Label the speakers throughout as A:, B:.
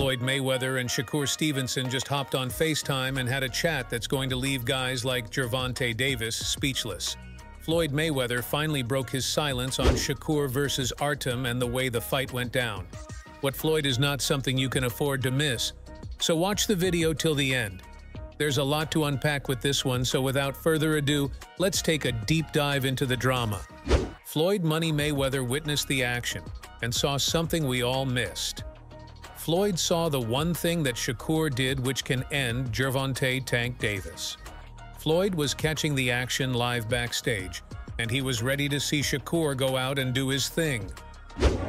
A: Floyd Mayweather and Shakur Stevenson just hopped on FaceTime and had a chat that's going to leave guys like Gervonta Davis speechless. Floyd Mayweather finally broke his silence on Shakur versus Artem and the way the fight went down. What Floyd is not something you can afford to miss, so watch the video till the end. There's a lot to unpack with this one, so without further ado, let's take a deep dive into the drama. Floyd Money Mayweather witnessed the action and saw something we all missed. Floyd saw the one thing that Shakur did which can end Gervonta Tank Davis. Floyd was catching the action live backstage, and he was ready to see Shakur go out and do his thing.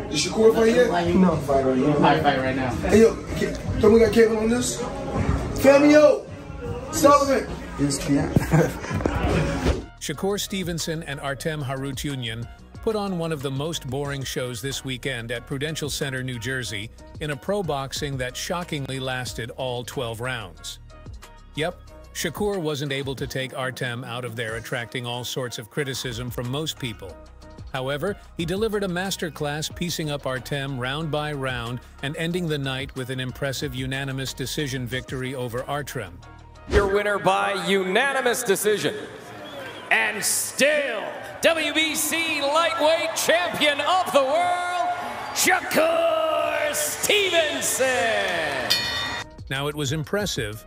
B: Is Shakur fight yet?
C: No. Fight right now. Fight, fight right now.
B: Hey, yo, don't we got Kevin on this? Cameo! Sullivan!
C: Yes, can.
A: Shakur Stevenson and Artem Harutyunyan put on one of the most boring shows this weekend at Prudential Center, New Jersey, in a pro boxing that shockingly lasted all 12 rounds. Yep, Shakur wasn't able to take Artem out of there, attracting all sorts of criticism from most people. However, he delivered a masterclass piecing up Artem round by round and ending the night with an impressive unanimous decision victory over Artem.
D: Your winner by unanimous decision. And still, WBC lightweight champion of the world, Shakur Stevenson.
A: Now, it was impressive,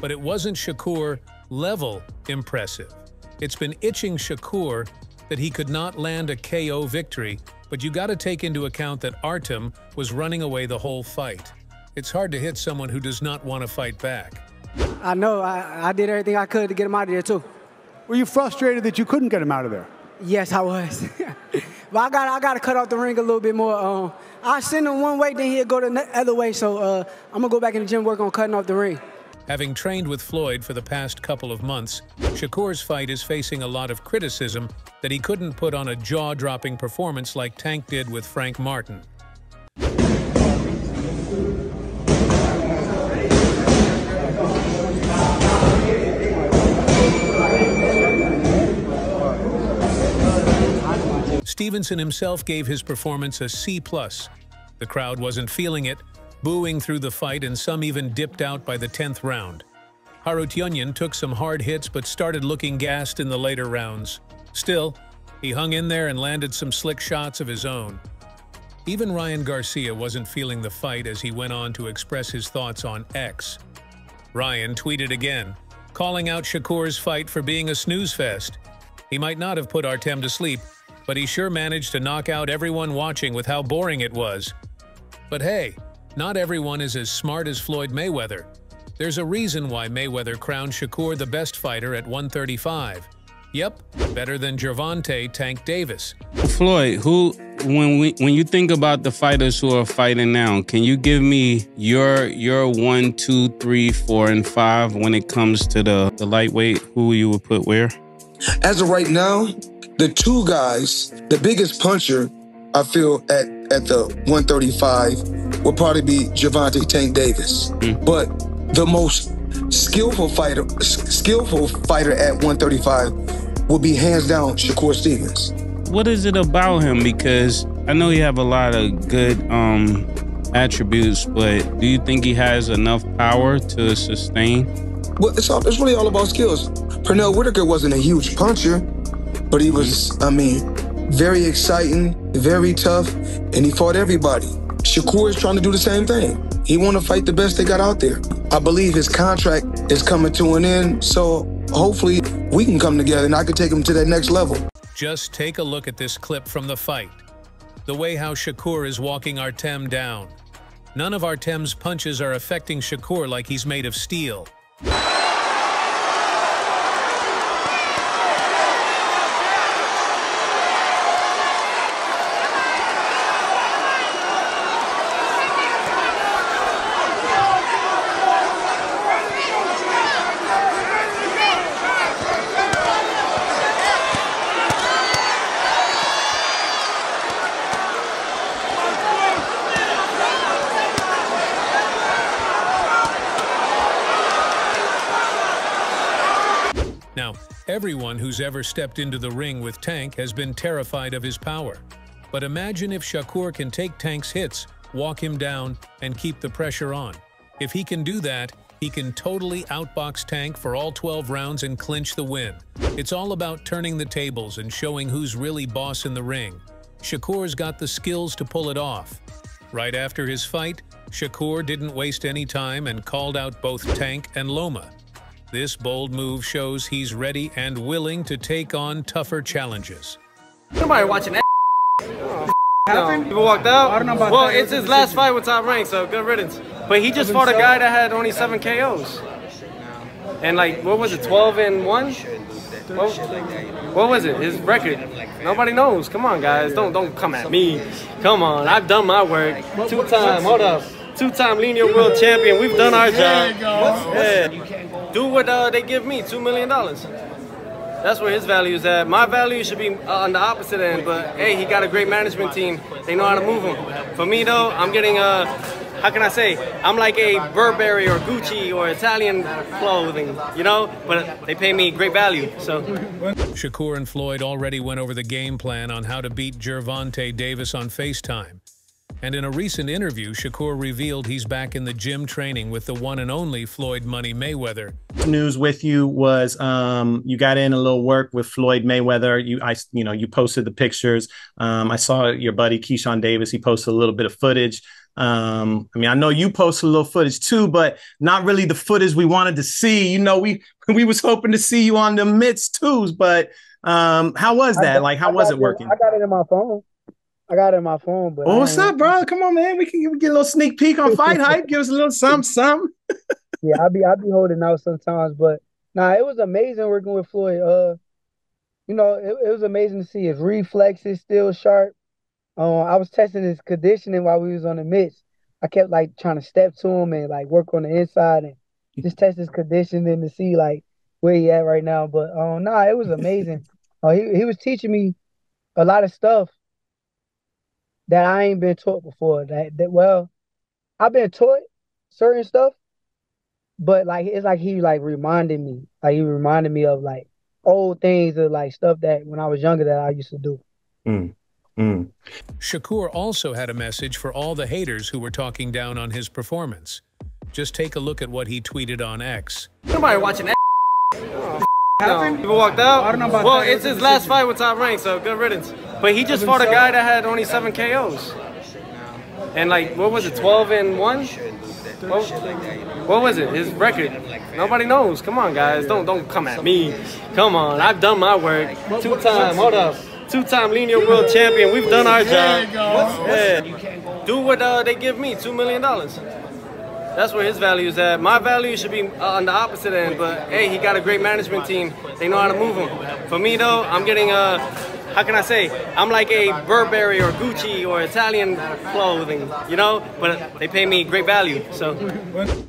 A: but it wasn't Shakur level impressive. It's been itching Shakur that he could not land a KO victory, but you gotta take into account that Artem was running away the whole fight. It's hard to hit someone who does not want to fight back.
E: I know. I, I did everything I could to get him out of there, too.
F: Were you frustrated that you couldn't get him out of there?
E: Yes, I was. but I got I got to cut off the ring a little bit more. Um, I send him one way, then he'll go the other way. So uh, I'm gonna go back in the gym, work on cutting off the ring.
A: Having trained with Floyd for the past couple of months, Shakur's fight is facing a lot of criticism that he couldn't put on a jaw-dropping performance like Tank did with Frank Martin. Stevenson himself gave his performance a C+. The crowd wasn't feeling it, booing through the fight and some even dipped out by the 10th round. Harutyunyan took some hard hits but started looking gassed in the later rounds. Still, he hung in there and landed some slick shots of his own. Even Ryan Garcia wasn't feeling the fight as he went on to express his thoughts on X. Ryan tweeted again, calling out Shakur's fight for being a snooze fest. He might not have put Artem to sleep, but he sure managed to knock out everyone watching with how boring it was. But hey, not everyone is as smart as Floyd Mayweather. There's a reason why Mayweather crowned Shakur the best fighter at 135. Yep, better than Gervonta Tank Davis.
G: Floyd, who when we when you think about the fighters who are fighting now, can you give me your your one, two, three, four, and five when it comes to the, the lightweight? Who you would put where?
B: As of right now, the two guys, the biggest puncher, I feel at at the 135 will probably be Gervonta Tank Davis. Mm. But the most skillful fighter, skillful fighter at 135 will be hands down Shakur Stevens.
G: What is it about him? Because I know you have a lot of good um, attributes, but do you think he has enough power to sustain?
B: Well, it's all, it's really all about skills. Pernell Whitaker wasn't a huge puncher, but he was, I mean, very exciting, very tough, and he fought everybody. Shakur is trying to do the same thing. He want to fight the best they got out there. I believe his contract is coming to an end, so hopefully we can come together and I can take him to that next level.
A: Just take a look at this clip from the fight. The way how Shakur is walking Artem down. None of Artem's punches are affecting Shakur like he's made of steel. Now, everyone who's ever stepped into the ring with Tank has been terrified of his power. But imagine if Shakur can take Tank's hits walk him down, and keep the pressure on. If he can do that, he can totally outbox Tank for all 12 rounds and clinch the win. It's all about turning the tables and showing who's really boss in the ring. Shakur's got the skills to pull it off. Right after his fight, Shakur didn't waste any time and called out both Tank and Loma. This bold move shows he's ready and willing to take on tougher challenges.
H: Nobody watching that. No, people walked out. Well, it's his last fight with top rank, so good riddance. But he just fought a guy that had only seven KOs. And like, what was it, 12 and one? What, what was it? His record? Nobody knows. Come on, guys. Don't don't come at me. Come on. I've done my work. Two time. Hold up. Two time linear world champion. We've done our job. Yeah. Do what uh, they give me. Two million dollars. That's where his value is at. My value should be uh, on the opposite end, but hey, he got a great management team. They know how to move him. For me though, I'm getting a, how can I say? I'm like a Burberry or Gucci or Italian clothing, you know? But they pay me great value, so.
A: Shakur and Floyd already went over the game plan on how to beat Gervonta Davis on FaceTime. And in a recent interview, Shakur revealed he's back in the gym training with the one and only Floyd Money Mayweather.
I: News with you was um, you got in a little work with Floyd Mayweather. You, I, you know, you posted the pictures. Um, I saw your buddy Keyshawn Davis. He posted a little bit of footage. Um, I mean, I know you posted a little footage too, but not really the footage we wanted to see. You know, we we was hoping to see you on the mitts twos, but um, how was that?
J: got-
I: like, how
J: I
I: was it working?
J: I got it in my phone. I got it in my phone, but
I: Oh, what's up, bro? Come on, man. We can we get a little sneak peek on Fight Hype. Give us a little something, something.
J: yeah, I be I be holding out sometimes, but nah, it was amazing working with Floyd. Uh, you know, it, it was amazing to see his reflexes still sharp. Uh, I was testing his conditioning while we was on the mitts. I kept like trying to step to him and like work on the inside and just test his conditioning to see like where he at right now. But um, nah, it was amazing. uh, he he was teaching me a lot of stuff that I ain't been taught before. That that well, I've been taught certain stuff, but like it's like he like reminded me, like he reminded me of like old things of like stuff that when I was younger that I used to do.
I: Mm, mm.
A: Shakur also had a message for all the haters who were talking down on his performance. Just take a look at what he tweeted on X.
H: Nobody watching that. No, people walked out. Well, it's his last fight with top rank, so good riddance. But he just fought a guy that had only seven KOs. And like, what was it, 12 and one? What, what was it? His record? Nobody knows. Come on, guys. Don't don't come at me. Come on. I've done my work. Two time. Hold up. Two time linear world champion. We've done our job. Yeah. Do what uh, they give me. Two million dollars. That's where his value is at. My value should be uh, on the opposite end, but hey, he got a great management team. They know how to move him. For me though, I'm getting a, how can I say? I'm like a Burberry or Gucci or Italian clothing, you know? But they pay me great value, so.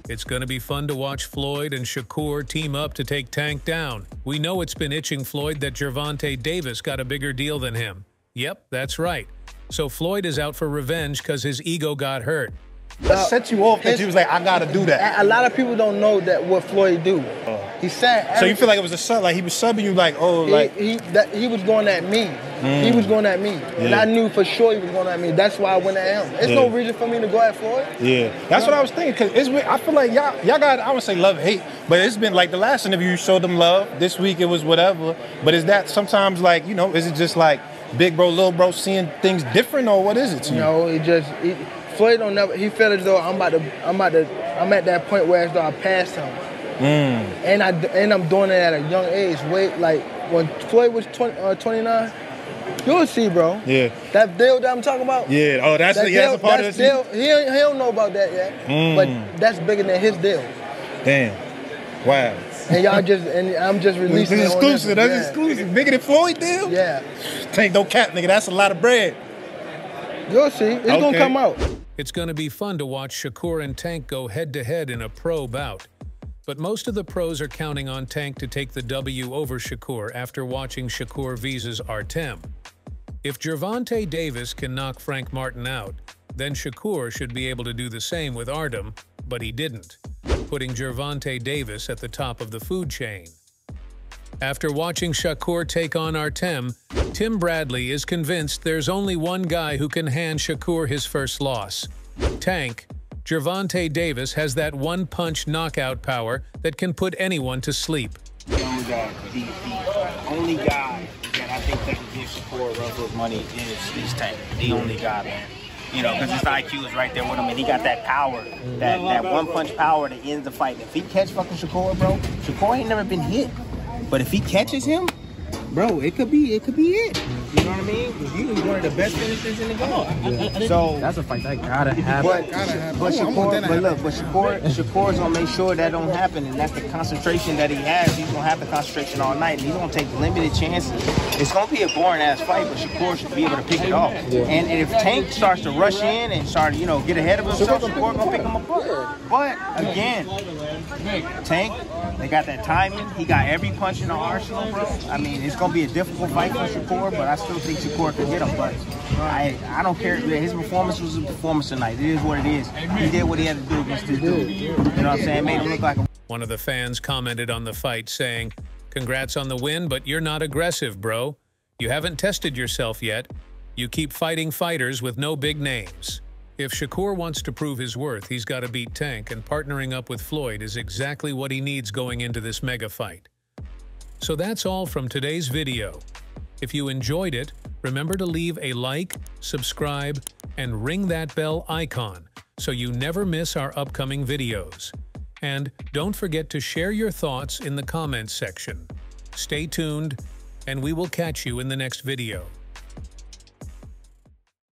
A: It's going to be fun to watch Floyd and Shakur team up to take Tank down. We know it's been itching Floyd that Gervonta Davis got a bigger deal than him. Yep, that's right. So Floyd is out for revenge because his ego got hurt.
K: What set you off that you was like, I gotta do that?
L: A lot of people don't know that what Floyd do. He said.
K: So you feel like it was a sub, like he was subbing you, like, oh, like.
L: he, he, that, he was going at me. He
K: Mm.
L: was going at me, and I knew for sure he was going at me. That's why I went at him. There's
K: Yeah.
L: no reason for me to go at Floyd.
K: Yeah, that's what I was thinking. Cause it's. I feel like y'all, y'all got, I would say love, hate, but it's been like the last interview you showed them love. This week it was whatever. But is that sometimes like, you know, is it just like big bro, little bro seeing things different, or what is it to you?
L: No, it just he, Floyd don't never. He felt as though I'm about to. I'm about to. I'm at that point where as though I passed him,
K: Mm.
L: and I and I'm doing it at a young age. Wait, like when Floyd was 20, uh, 29, you'll see, bro.
K: Yeah.
L: That deal that I'm talking about.
K: Yeah. Oh, that's
L: that
K: yeah, that's a
L: deal,
K: part of
L: that's
K: this.
L: deal. He, don't- he don't know about that yet,
K: Mm.
L: but that's bigger than his deal.
K: Damn. Wow.
L: And y'all just and I'm just
K: This
L: releasing
K: is exclusive. That's
L: Yeah.
K: exclusive. Bigger than Floyd deal?
L: Yeah.
K: Tank no cap, nigga. That's a lot of bread.
L: You'll see. It's gonna come out.
A: It's going to be fun to watch Shakur and Tank go head to head in a pro bout. But most of the pros are counting on Tank to take the W over Shakur after watching Shakur Visa's Artem. If Gervonta Davis can knock Frank Martin out, then Shakur should be able to do the same with Artem, but he didn't, putting Gervonta Davis at the top of the food chain. After watching Shakur take on Artem, Tim Bradley is convinced there's only one guy who can hand Shakur his first loss. Tank, Gervonta Davis has that one-punch knockout power that can put anyone to sleep.
M: The only guy, the, the only guy that I think that can give Shakur Russell's money is, is Tank. The only guy, man. You know, because his IQ is right there with him, and he got that power, that, that one punch power that ends the fight. If he catch fucking Shakur, bro, Shakur ain't never been hit. But if he catches him, bro, it could be it could be it. You know what I mean? Because you was one of the best finishers in the game. So
H: That's a fight that gotta happen.
M: but, but Shakur, but look, but Shakur, Shakur's gonna make sure that don't happen, and that's the concentration that he has. He's gonna have the concentration all night, and he's gonna take limited chances. It's gonna be a boring ass fight, but Shakur should be able to pick it off. And if Tank starts to rush in and start, you know, get ahead of himself, Shakur gonna pick him apart. But again, Tank, they got that timing. He got every punch in the arsenal, bro. I mean, it's gonna be a difficult fight for Shakur, but I still think Shakur could get him. But I, I don't care. His performance was a performance tonight. It is what it is. He did what he had to do against this dude. You know what I'm saying? Made him look like a
A: One of the fans commented on the fight saying, Congrats on the win, but you're not aggressive, bro. You haven't tested yourself yet. You keep fighting fighters with no big names. If Shakur wants to prove his worth, he's got to beat Tank, and partnering up with Floyd is exactly what he needs going into this mega fight. So that's all from today's video. If you enjoyed it, remember to leave a like, subscribe, and ring that bell icon so you never miss our upcoming videos. And don't forget to share your thoughts in the comments section. Stay tuned, and we will catch you in the next video.